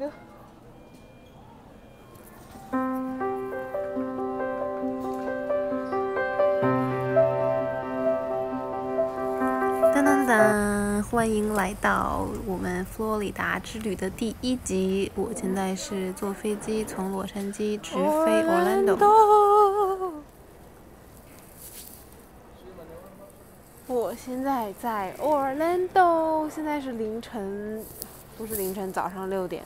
个。当当当！欢迎来到我们佛罗里达之旅的第一集。我现在是坐飞机从洛杉矶直飞 Orlando。我现在在 Orlando，现在是凌晨，不是凌晨，早上六点。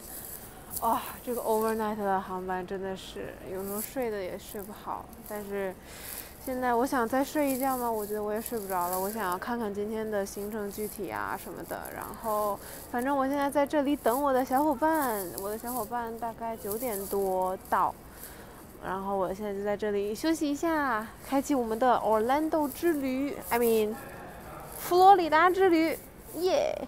哇、这个 overnight 的航班真的是有时候睡的也睡不好，但是现在我想再睡一觉吗？我觉得我也睡不着了。我想要看看今天的行程具体啊什么的。然后，反正我现在在这里等我的小伙伴，我的小伙伴大概九点多到。然后我现在就在这里休息一下，开启我们的 Orlando 之旅，I mean，佛罗里达之旅，耶、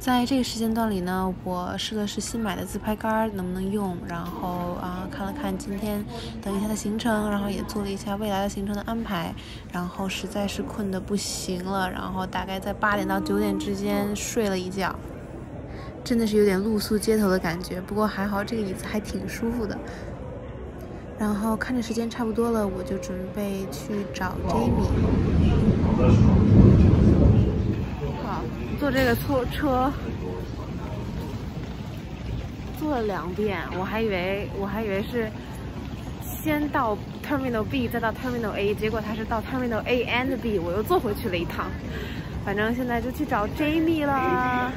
在这个时间段里呢，我试了试新买的自拍杆能不能用，然后啊看了看今天等一下的行程，然后也做了一下未来的行程的安排，然后实在是困得不行了，然后大概在八点到九点之间睡了一觉，真的是有点露宿街头的感觉，不过还好这个椅子还挺舒服的。然后看着时间差不多了，我就准备去找 Jamie。坐这个错车坐了两遍，我还以为我还以为是先到 Terminal B 再到 Terminal A，结果他是到 Terminal A and B，我又坐回去了一趟。反正现在就去找 Jamie 啦。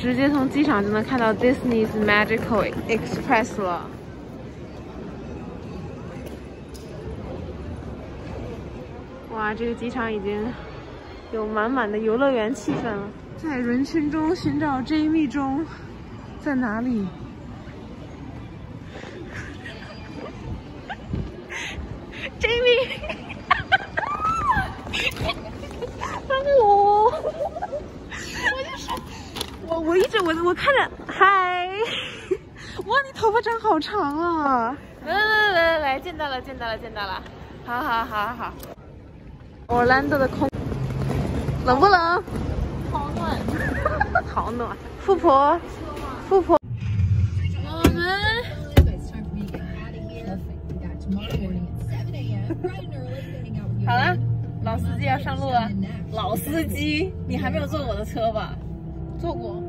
直接从机场就能看到 Disney's Magical Express 了。哇，这个机场已经有满满的游乐园气氛了。在人群中寻找 Jamie 中，在哪里？Jamie，帮我！我就是我，我一直我我看着，嗨！哇，你头发长好长啊！来来来来来，见到了见到了见到了，好好好好好。Orlando 的空冷不冷？好暖。好暖。富婆，富婆，我们好了，老司机要上路了。老司机，你还没有坐我的车吧？坐过。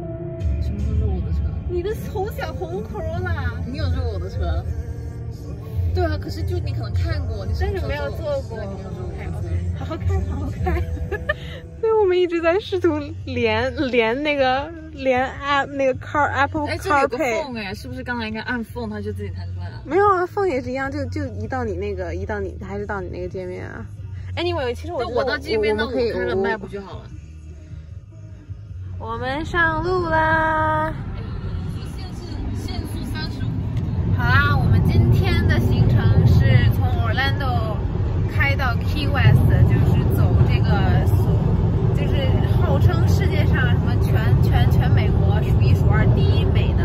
什么时候坐我的车？你的红小红 Corolla，你有坐过我的车？对啊，可是就你可能看过，你但是没有做过。好好看，好好开。所以我们一直在试图连连那个连 app 那个 car Apple 哎，这里有个 CarPlay。缝哎，是不是刚才应该按缝，它就自己弹出来了？没有啊，缝也是一样，就就移到你那个，移到你还是到你那个界面啊。Anyway，其实我那觉得我到这边，那我我们可以开了我 map 就好了。我们上路啦！限制限速三十五。好啦，我们今天的行 Orlando 开到 Key West，就是走这个所，就是号称世界上什么全全全美国数一数二第一美的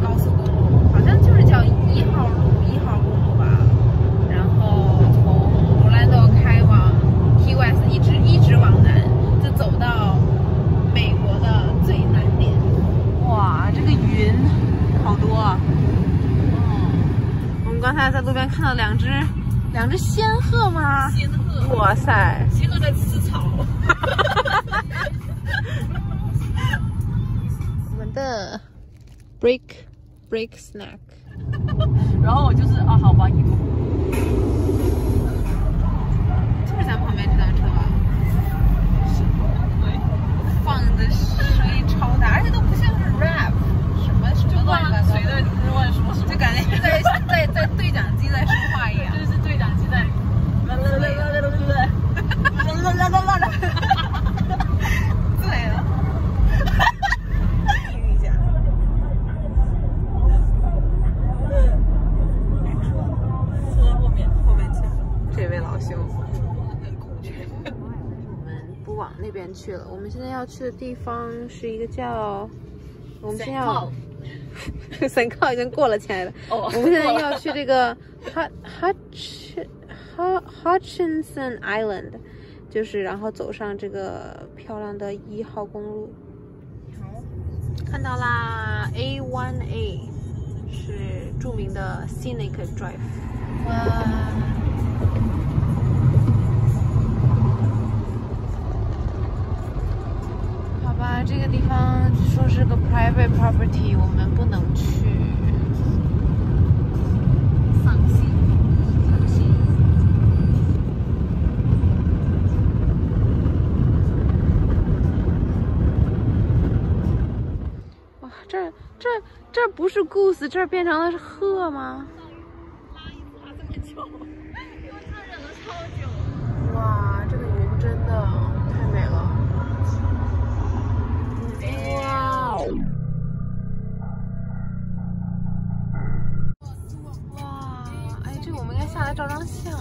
高速公路，好像就是叫一号路一号公路吧。然后从 Orlando 开往 Key West，一直一直往南，就走到美国的最南点。哇，这个云好多啊！我们刚才在路边看到两只两只仙鹤吗？仙鹤，哇塞！仙鹤在吃草。我们的 break break snack，然后我就是啊，好吧，衣服。就是咱旁边这辆车吧？对。放的声音超大，而且都不像是 rap，什么什么乱七八糟谁在乱说什么？就感觉是在在在对讲机在说话一样。就是对讲机在。对了，听一下。车后面，后面去，这位老兄。我们不往那边去了，我们现在要去的地方是一个叫，我们现在要，三靠已经过了，亲爱的。哦我们现在要去这个 Hut Hutch Hutchinson Island，就是然后走上这个漂亮的一号公路。好，看到啦，A1A 是著名的 Scenic Drive。哇，好吧，这个地方说是个 private property，我们不能去。放心，放心。哇，这这这不是 goose，这变成了是鹤吗？哇，下来照张相，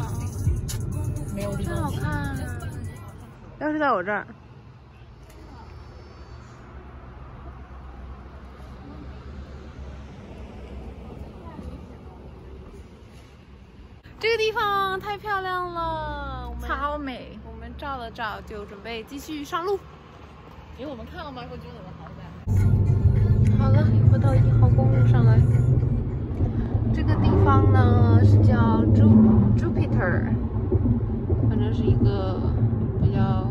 没有真好看。要是在我这儿，这个地方太漂亮了，我们超美。我们照了照，就准备继续上路。给我们看到 Michael Jordan 的豪宅。好了，回到一号公路上来。这个地方呢是叫 Ju Jupiter，反正是一个比较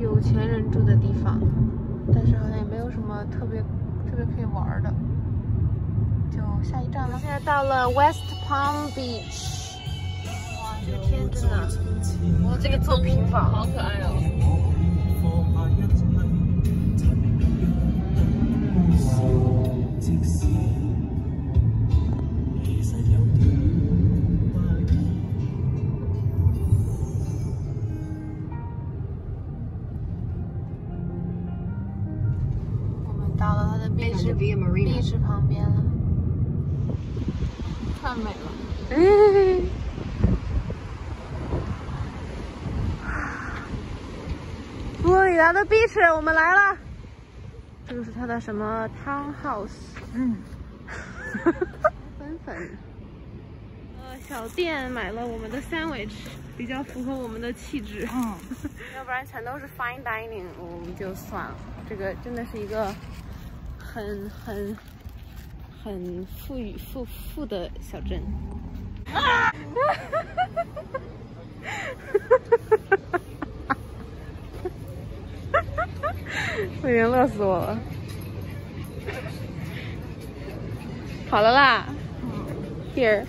有钱人住的地方，但是好像也没有什么特别特别可以玩的。就下一站了，现在到了 West Palm Beach。哇，这个天真的，哇，这个做平房好可爱哦。我的 beach beach 旁边了。太美了。哎，佛罗里达的 beach，我们来了。这个是它的什么 townhouse？嗯，粉粉。呃，小店买了我们的 sandwich，比较符合我们的气质。嗯，要不然全都是 fine dining，我们就算了。这个真的是一个很很很富裕富富的小镇。我已经乐死我了。好了啦，Here。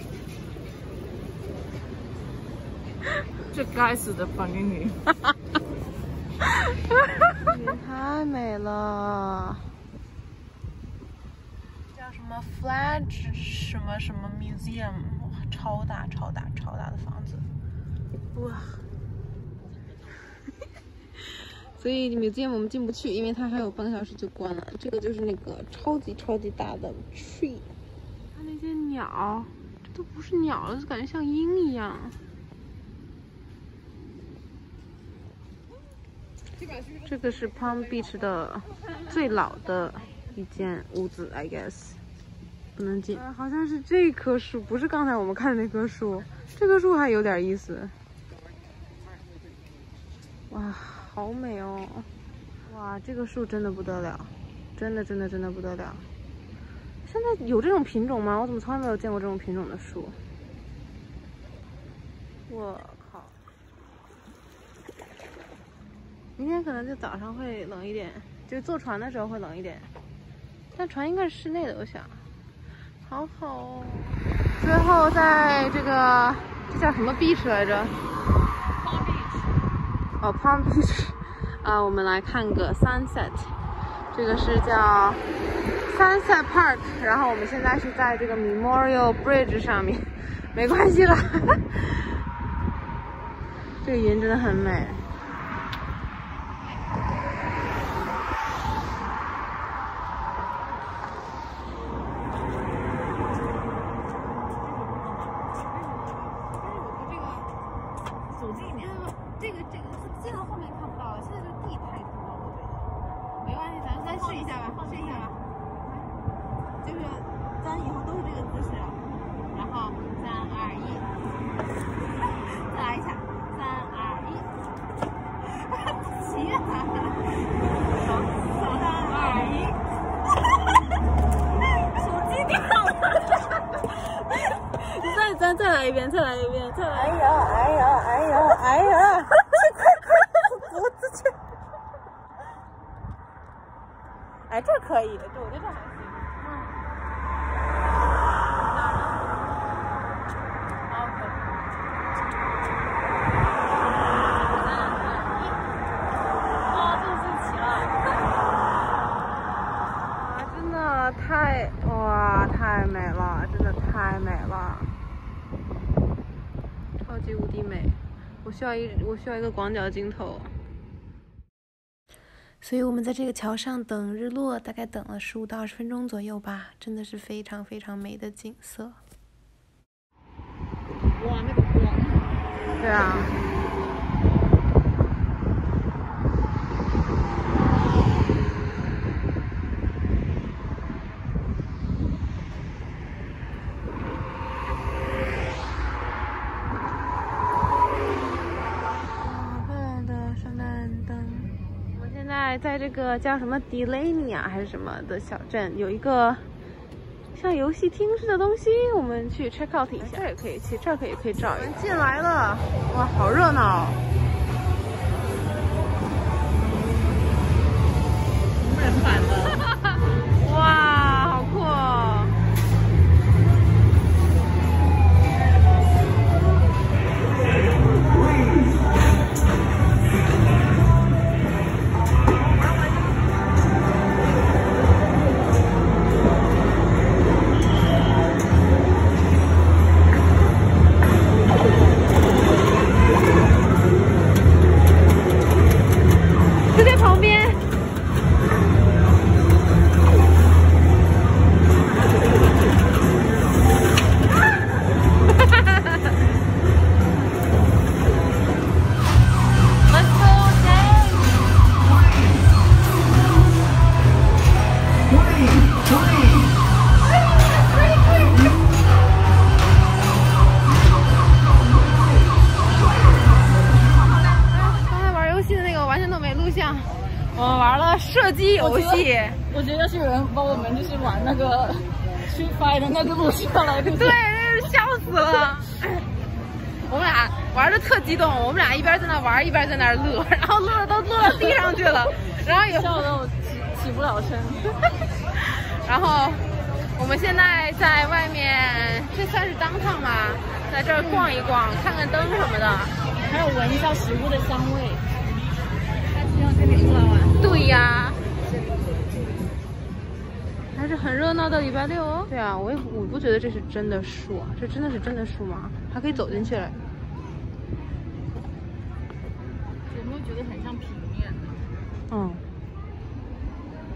这该死的反应 女。云太美了，么 Flag 什么什么 Museum，哇，超大超大超大的房子，哇！所以 Museum 我们进不去，因为它还有半个小时就关了。这个就是那个超级超级大的 tree，看那些鸟，这都不是鸟了，就感觉像鹰一样。这个是 Palm Beach 的最老的一间屋子，I guess，不能进。好像是这棵树，不是刚才我们看的那棵树。这棵树还有点意思。哇，好美哦！哇，这个树真的不得了，真的真的真的不得了。现在有这种品种吗？我怎么从来没有见过这种品种的树？我靠！明天可能就早上会冷一点，就坐船的时候会冷一点，但船应该是室内的，我想。好好哦。最后在这个这叫什么 beach 来着？哦，Palm Beach。啊，我们来看个 sunset。这个是叫 Sunset Park，然后我们现在是在这个 Memorial Bridge 上面，没关系啦。这个云真的很美。这个这个这个后面看不到现在这个地太多了我觉得。没关系咱再试一下吧试一下吧。就是咱以后都是这个姿势然后三二一再来一下三二一。起来走三二一。手机掉了。哈哈哈哈你再再再来一遍再来一遍再来一遍。呀哎呀哎呀哎呀。可以，这我觉得这还行。太哇，太美了，真的太美了，超级无敌美！我需要一，我需要一个广角镜头。所以我们在这个桥上等日落，大概等了十五到二十分钟左右吧，真的是非常非常美的景色。哇，那个光！对啊。在这个叫什么 Delania 还是什么的小镇，有一个像游戏厅似的东西，我们去 check out 一下。这也可以去，这儿可以可以照。我们进来了，哇，好热闹！我玩了射击游戏，我觉得要是有人帮我们，就是玩那个去拍的那个录下来，对，那是笑死了。我们俩玩的特激动，我们俩一边在那玩，一边在那乐，然后乐的都乐到地上去了，然后也笑得我起起不了身。然后我们现在在外面，这算是当趟吗？在这儿逛一逛，看看灯什么的，还有闻一下食物的香味。闹的礼拜六哦。对啊，我也我不觉得这是真的树啊，这真的是真的树吗？还可以走进去嘞。有没有觉得很像平面？嗯。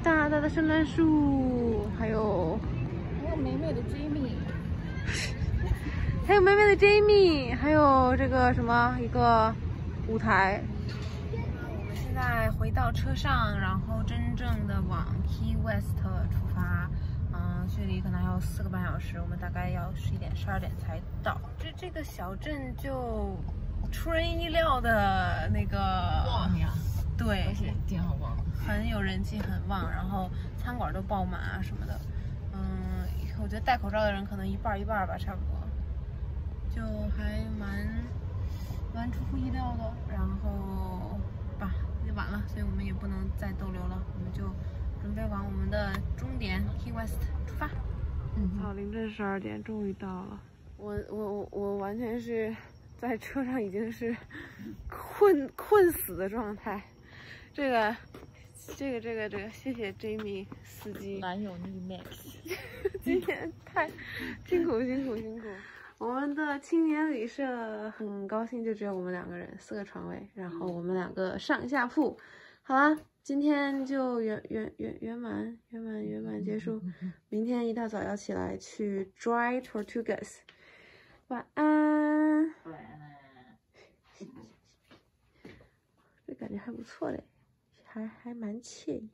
大大的圣诞树，还有还有美美的 Jamie，还有美美的 Jamie，还有这个什么一个舞台。我们现在回到车上，然后真正的往 Key West 出发。嗯，距离可能还有四个半小时，我们大概要十一点、十二点才到。这这个小镇就出人意料的那个旺呀，对，店好旺，很有人气，很旺，然后餐馆都爆满啊什么的。嗯，我觉得戴口罩的人可能一半一半吧，差不多，就还蛮蛮出乎意料的。然后。吧，也晚了，所以我们也不能再逗留了，我们就准备往我们的终点 Key West 出发。嗯，好，凌晨十二点，终于到了。我我我我完全是在车上已经是困困死的状态。这个这个这个这个，谢谢 Jamie 司机。男友力 Max，今天太辛苦辛苦辛苦。我们的青年旅社很高兴，就只有我们两个人，四个床位，然后我们两个上下铺。好了，今天就圆圆圆圆满圆满圆满结束。明天一大早要起来去 Dry Tortugas。晚安。晚安。这感觉还不错嘞，还还蛮惬意。